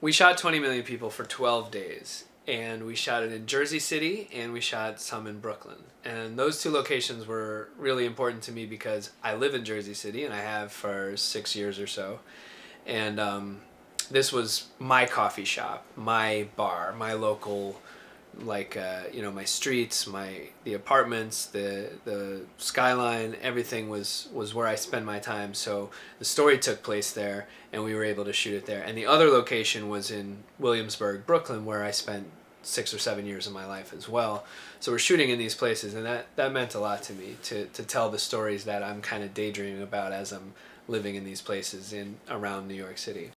we shot 20 million people for 12 days and we shot it in Jersey City and we shot some in Brooklyn. And those two locations were really important to me because I live in Jersey City and I have for six years or so. And um, this was my coffee shop, my bar, my local like uh, you know my streets my the apartments the the skyline everything was was where i spend my time. So the story took place there and we were able to shoot it there. And the other location was in williamsburg brooklyn where i spent six or seven years of my life as well. So we're shooting in these places and that that meant a lot to me to to tell the stories that i'm kind of daydreaming about as i'm living in these places in around new york city